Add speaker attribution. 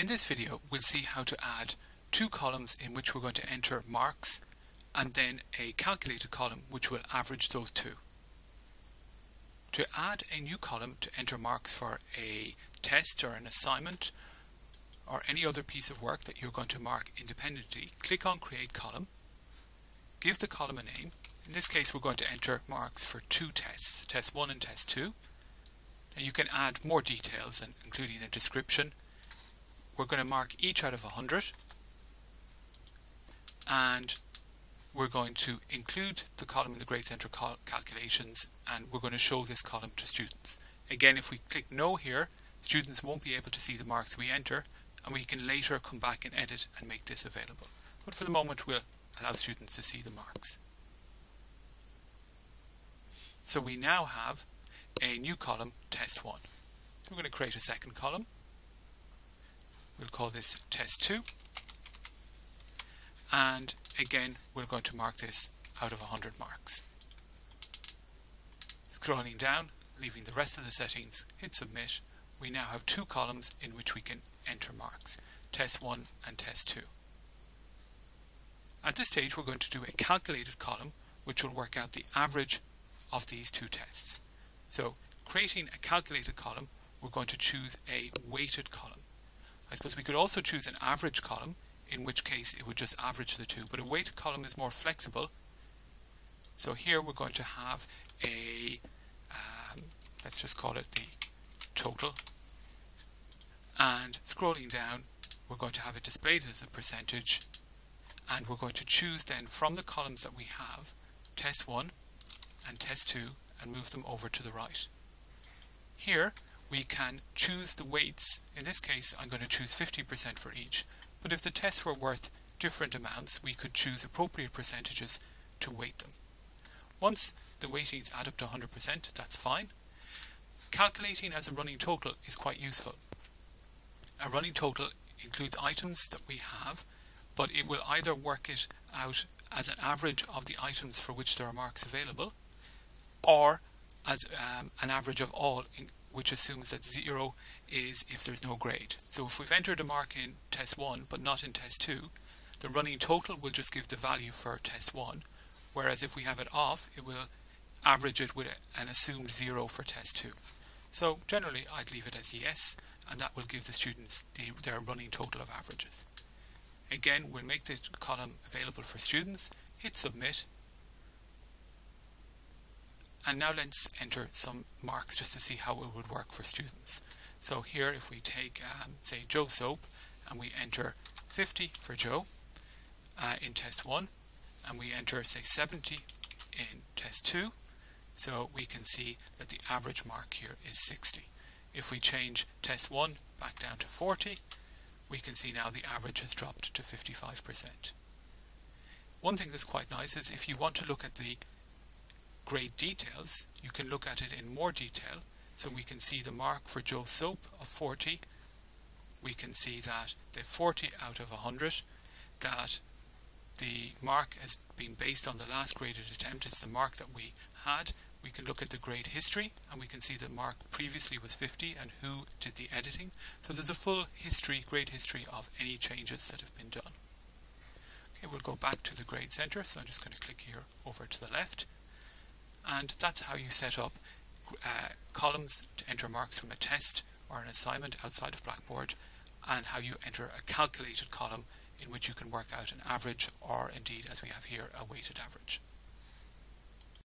Speaker 1: In this video we'll see how to add two columns in which we're going to enter marks and then a calculated column which will average those two. To add a new column to enter marks for a test or an assignment or any other piece of work that you're going to mark independently, click on Create Column, give the column a name. In this case we're going to enter marks for two tests, test 1 and test 2. And you can add more details including a description. We're going to mark each out of 100 and we're going to include the column in the Grade Center cal calculations and we're going to show this column to students. Again, if we click no here, students won't be able to see the marks we enter and we can later come back and edit and make this available. But for the moment, we'll allow students to see the marks. So we now have a new column, test 1. We're going to create a second column. We'll call this test 2 and again we're going to mark this out of 100 marks. Scrolling down, leaving the rest of the settings, hit submit, we now have two columns in which we can enter marks, test 1 and test 2. At this stage we're going to do a calculated column which will work out the average of these two tests. So creating a calculated column we're going to choose a weighted column. I suppose we could also choose an average column in which case it would just average the two. But a weighted column is more flexible. So here we're going to have a, um, let's just call it the total. And scrolling down, we're going to have it displayed as a percentage. And we're going to choose then from the columns that we have, test 1 and test 2, and move them over to the right. Here, we can choose the weights. In this case, I'm going to choose 50% for each. But if the tests were worth different amounts, we could choose appropriate percentages to weight them. Once the weightings add up to 100%, that's fine. Calculating as a running total is quite useful. A running total includes items that we have, but it will either work it out as an average of the items for which there are marks available, or as um, an average of all which assumes that 0 is if there's no grade. So if we've entered a mark in test 1 but not in test 2, the running total will just give the value for test 1, whereas if we have it off, it will average it with an assumed 0 for test 2. So generally I'd leave it as yes, and that will give the students the, their running total of averages. Again, we'll make the column available for students, hit submit, and now let's enter some marks just to see how it would work for students. So here if we take, um, say, Joe Soap, and we enter 50 for Joe uh, in test 1, and we enter, say, 70 in test 2, so we can see that the average mark here is 60. If we change test 1 back down to 40, we can see now the average has dropped to 55%. One thing that's quite nice is if you want to look at the grade details, you can look at it in more detail. So we can see the mark for Joe Soap of 40. We can see that the 40 out of 100, that the mark has been based on the last graded attempt. It's the mark that we had. We can look at the grade history and we can see the mark previously was 50 and who did the editing. So there's a full history, grade history of any changes that have been done. Okay, we'll go back to the grade center. So I'm just going to click here over to the left and that's how you set up uh, columns to enter marks from a test or an assignment outside of Blackboard and how you enter a calculated column in which you can work out an average or indeed as we have here a weighted average.